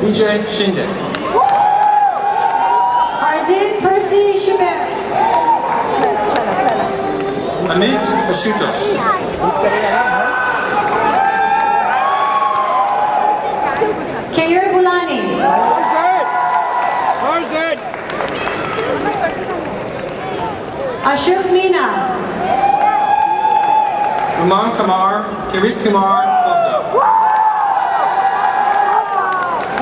Vijay Shinde. Harzin Percy Chabert. Amit Ashutosh. Kayer Bulani. Ashok Meena. Umang Kumar, Kirit Kumar,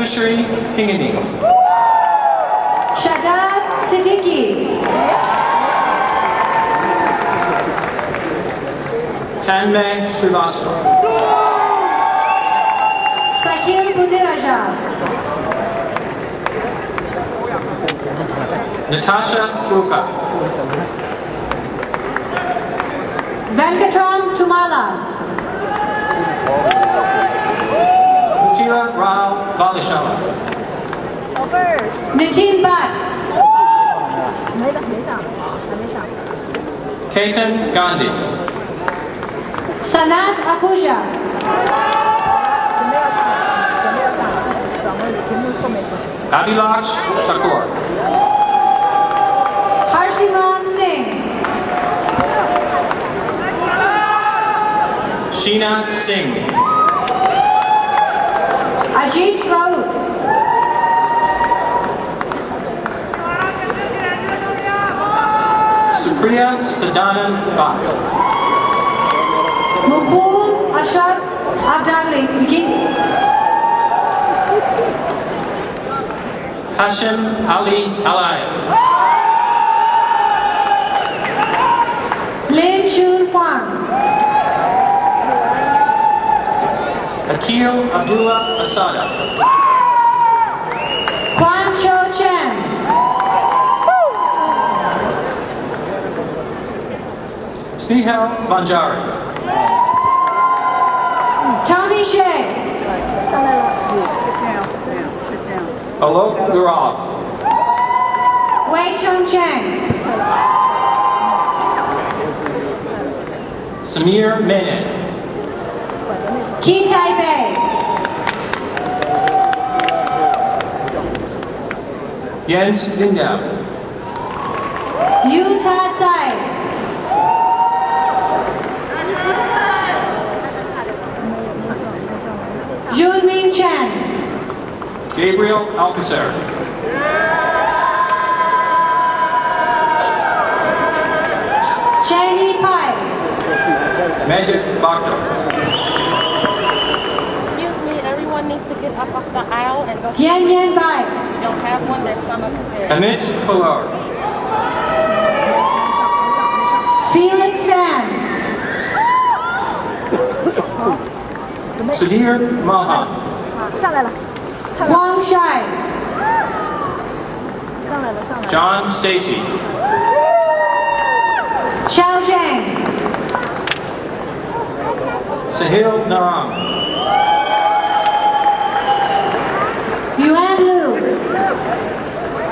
Sushri Hingani. Shadad Siddiqui. Tanmay Srivastava. Sakil Budiraja. Natasha Joka. Venkatram Tumala. Mutila Rao Balishava. Over. Nitin Bhatt. Ketan Gandhi. Sanat Akuja. Abhilaksh Thakur. Harshimram Singh. Sheena Singh. Ajit Raut. Supriya Sadanand Bhatt. Mukul Ashok Abdagri. Hashim Ali Alai. Lin Chun Kwan. Akil Abdullah Asada. Kwan Cho Chen. Snehal Banjari. Tommy Shea. Alok Gurav. Wei Chung Cheng. Samir Menon. Ki Taipei. Jens Lindau. Yu Ta Tsai. Junmin Chen. Gabriel Alcacer. Chen Pai. Magic Bhakta. Yan Yan Bai. You don't have one, there's some upstairs. Anit Pilar. Felix Van. Sudhir Mahan. Wang Shai. John Stacy. Chao Zhang. Sahil Narang.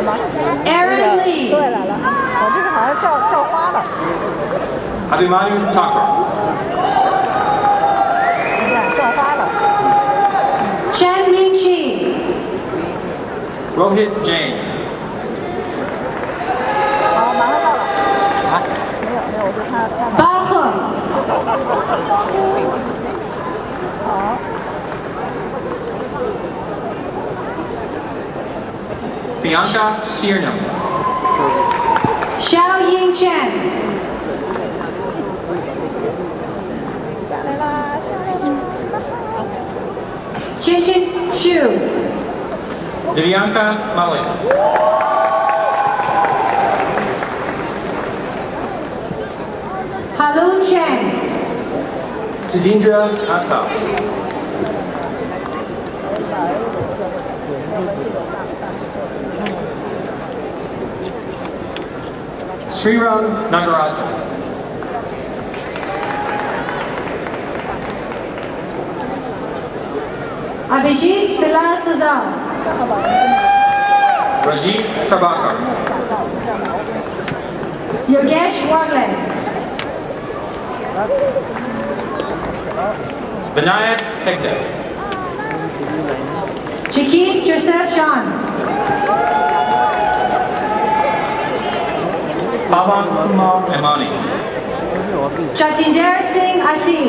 了吗？ Aaron 对 Lee. 来了，我这个好像照照花了， Abhimanyu Thakur. 你看照花了。 Chen Mingqi. Rohit Jain. Bianca Cierno. Xiao Ying Chen. Qianqin Xu. Divyanka Malik. Halun Chen. Sudindra Atta. Sriram Nagarajan. Abhijit Bilal Fazal. Rajiv Prabhakar. Yogesh Wagle. Vinayak Hegde. Jakis Joseph Sean. Pavan Kumar Emani. Jatinder Singh Asi.